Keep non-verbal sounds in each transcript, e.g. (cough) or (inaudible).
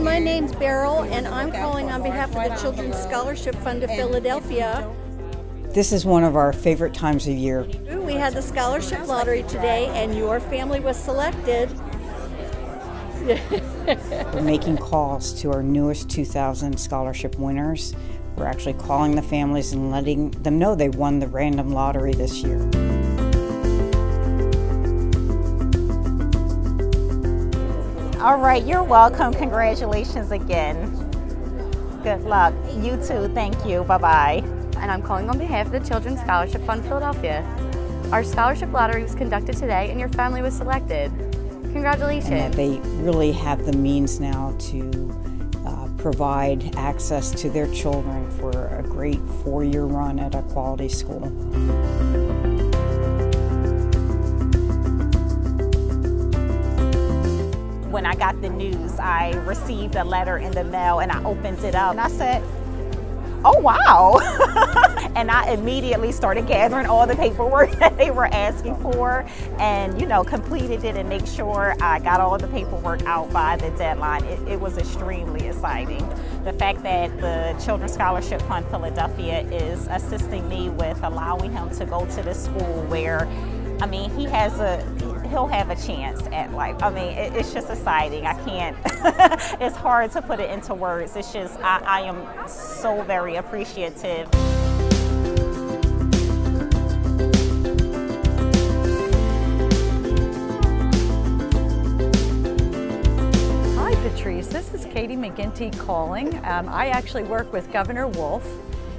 everyone. My name's Beryl, and I'm calling on behalf of the Children's Scholarship Fund of Philadelphia. This is one of our favorite times of year. We had the scholarship lottery today, and your family was selected. (laughs) We're making calls to our newest 2000 scholarship winners. We're actually calling the families and letting them know they won the random lottery this year. All right, you're welcome. Congratulations again. Good luck. You too. Thank you. Bye bye. And I'm calling on behalf of the Children's Scholarship Fund Philadelphia. Our scholarship lottery was conducted today and your family was selected. Congratulations. And that they really have the means now to uh, provide access to their children for a great four year run at a quality school. The news, I received a letter in the mail and I opened it up and I said, oh wow. (laughs) and I immediately started gathering all the paperwork (laughs) that they were asking for and, you know, completed it and make sure I got all the paperwork out by the deadline. It, it was extremely exciting. The fact that the Children's Scholarship Fund Philadelphia is assisting me with allowing him to go to the school where, I mean, he has a, he'll have a chance at life. I mean, it, it's just exciting. I can't, (laughs) it's hard to put it into words. It's just, I, I am so very appreciative. Hi, Patrice. This is Katie McGinty calling. Um, I actually work with Governor Wolf.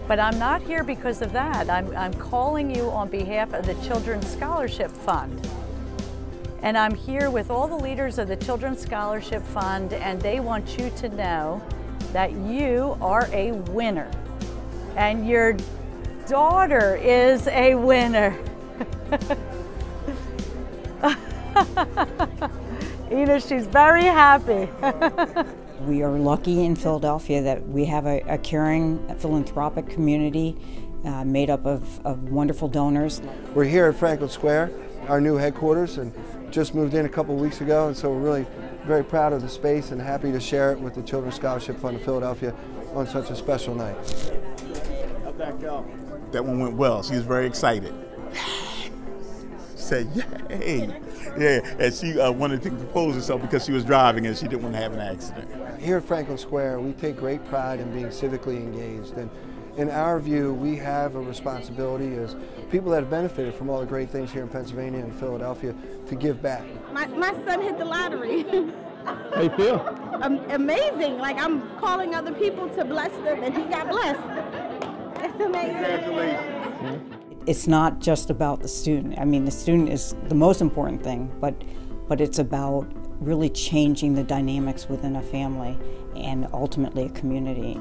But I'm not here because of that. I'm, I'm calling you on behalf of the Children's Scholarship Fund. And I'm here with all the leaders of the Children's Scholarship Fund, and they want you to know that you are a winner. And your daughter is a winner. (laughs) you know, she's very happy. (laughs) we are lucky in Philadelphia that we have a, a caring, philanthropic community uh, made up of, of wonderful donors. We're here at Franklin Square, our new headquarters, and just moved in a couple weeks ago, and so we're really very proud of the space and happy to share it with the Children's Scholarship Fund of Philadelphia on such a special night. How'd that go? That one went well. She was very excited. said, yay. Yeah, and she uh, wanted to compose herself because she was driving and she didn't want to have an accident. Here at Franklin Square, we take great pride in being civically engaged. and in our view, we have a responsibility as people that have benefited from all the great things here in Pennsylvania and Philadelphia to give back. My, my son hit the lottery. How you feel? (laughs) Um, amazing. Like I'm calling other people to bless them, and he got blessed. It's amazing. Congratulations. It's not just about the student. I mean, the student is the most important thing, but but it's about really changing the dynamics within a family and ultimately a community.